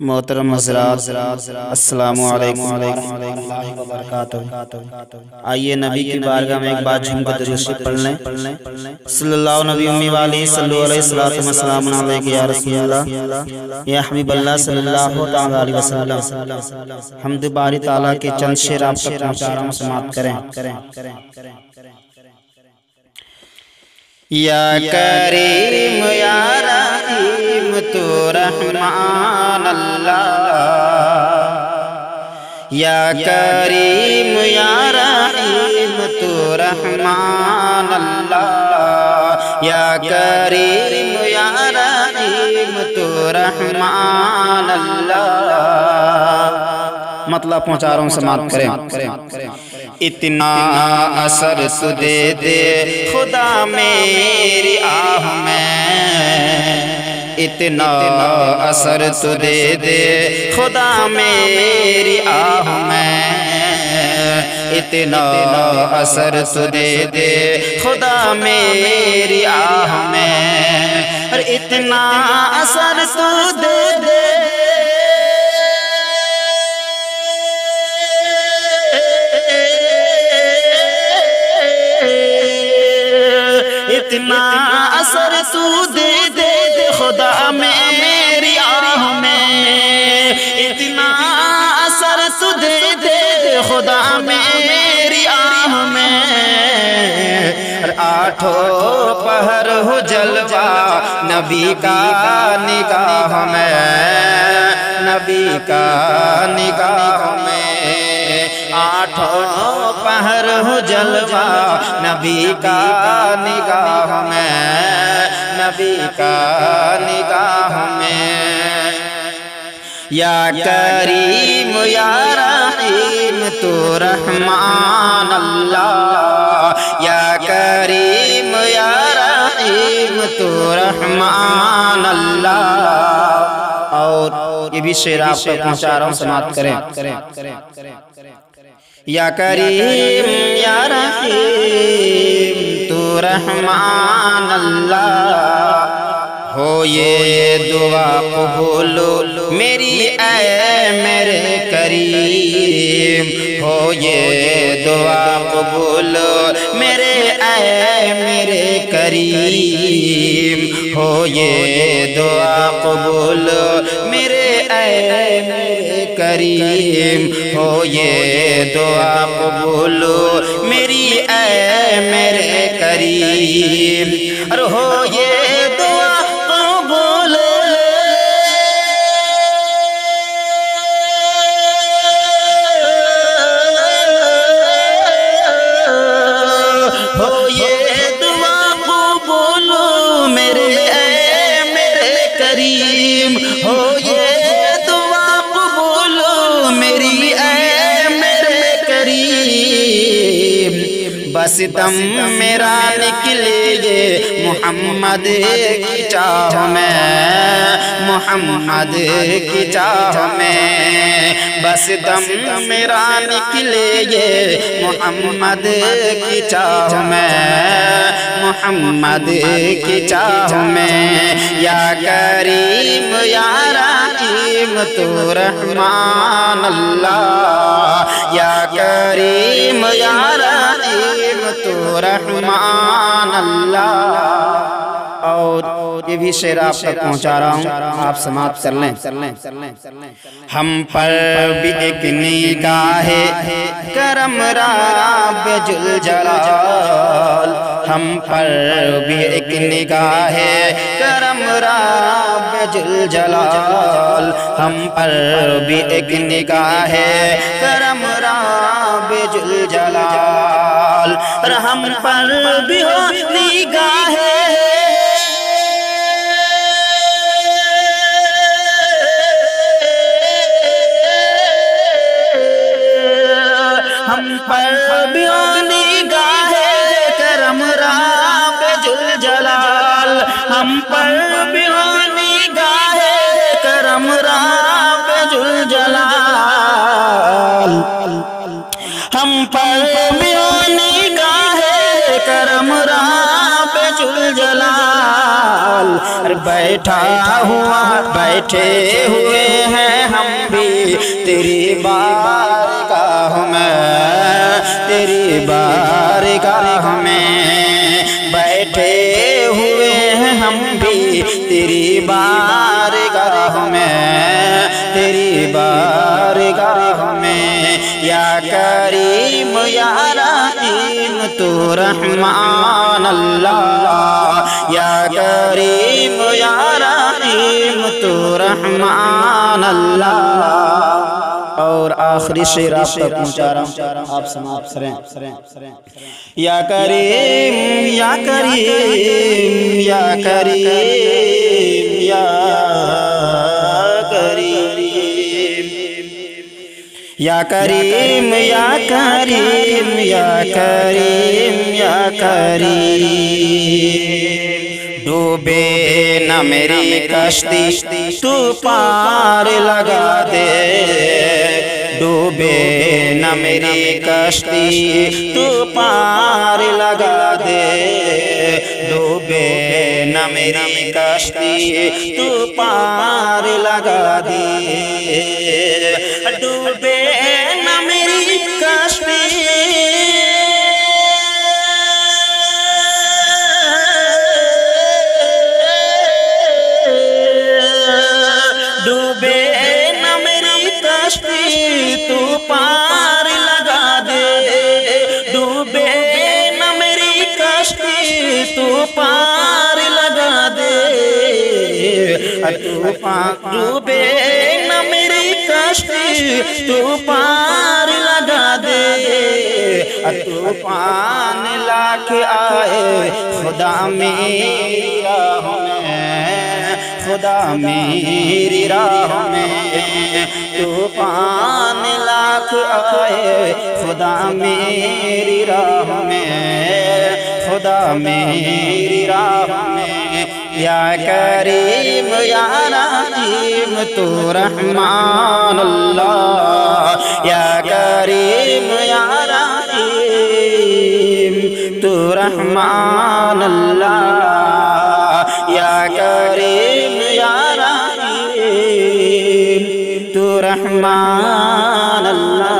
محترم حضرات السلام علیکم ورحمۃ اللہ وبرکاتہ آئیے نبی کی بارگاہ میں ایک بات جھوم درود شریف پڑھ لیں صلی اللہ نبی امی والی صلی علیہ الصلوۃ والسلام علیک یا رسول اللہ یا حبیب اللہ صلی اللہ علیہ وسلم حمد باری تعالی کے چند شعر آپ تک پہنچا رہا ہوں سماعت کریں یا کریم یا رحیم تو رحمان اللہ۔ یا کریم، یا رحیم، تو رحمان اللہ۔ یا کریم، یا رحیم، تو رحمان اللہ۔ مطلب پہنچا رہا ہوں، سماعت کریں۔ اتنا اثر تو دے دے، خدا میری آہ میں۔ اتنا اثر تو دے دے۔ خدا میری آہ میں۔ اتنا اثر تو دے دے۔ خدا میری آہ میں۔ اور اتنا اثر تو دے دے۔ اتنا اثر تو دے دے۔ اتنا اثر تو دے دے خدا میری آہ میں۔ آٹھوں پہر ہو جلوہ نبی کا نگاہ میں۔ نبی کا نگاہ میں۔ آٹھوں پہر ہو جلوہ نبی کا نگاہ میں۔ نبی کا نگاہ میں۔ یا کریم یا رحیم تو رحمان اللہ یا کریم یا رحیم تو رحمان اللہ اور یہ بھی شعر آپ تک پہنچا رہا ہوں، سماعت کریں۔ یا کریم یا رحیم تو رحمان اللہ ہو یہ دعا قبول میری اے میرے کریم ہو یہ دعا قبول میرے اے میرے کریم ہو یہ دعا قبول میرے اے میرے کریم ہو یہ دعا قبول میری اے میرے کریم اور ہو بس دم میرا نکلے محمد کی چاہ میں۔ محمد کی چاہ میں۔ بس دم میرا نکلے محمد کی چاہ میں۔ محمد کی چاہ میں۔ یا کریم، یا رحیم، تو رحمان اللہ۔ یا کریم، یا رحیم۔ تو رحمان اللہ۔ اور یہ بھی شعر آپ تک پہنچا رہا ہوں، آپ سماعت کر لیں۔ ہم پر بھی ایک نگاہ کرم راب جل جلال ہم پر بھی ایک نگاہ کرم راب جل جلال ہم پر بھی ایک نگاہ کرم راب جل جلال ہم پر بھی ہو نگاہ ہم پر بیانی گاہے کرم راب جل جلال۔ ہم پر بیانی گاہے کرم راب جل جلال۔ ہم پر جلال بیٹھا ہوا، بیٹھے ہوئے ہیں ہم بھی۔ تیری بارگاہ میں، تیری بارگاہ میں بیٹھے ہوئے ہیں ہم بھی۔ تیری بار یا کریم یا رحیم، تو رحمان اللہ۔ یا کریم یا رحیم، تو رحمان اللہ۔ اور آخری شیر آپ تک پہنچا رہا ہوں، آپ سماپ سریں یا کریم یا کریم یا کریم۔ یا کریم یا کریم یا کریم یا کریم۔ ڈوبے نہ میری کشتی، تو پار لگا دے۔ ڈوبے نہ میری کشتی، تو پار لگا دے۔ ڈوبے نہ میری کشتی، تو پار لگا دے۔ ڈوبے تو پار لگا دے۔ تو پار ڈوبے نہ میری کشتی تو پار لگا دے۔ تو پان لاکھ آئے۔ خدا میری راہ میں خدا میری راہ میں تو پان لاکھ آئے۔ خدا میری راہ میں خدا میری راہ میں۔ یا کریم، یا رحیم، تو رحمان اللہ۔ یا کریم، یا رحیم، تو رحمان اللہ۔ یا کریم، یا رحیم، تو رحمان اللہ۔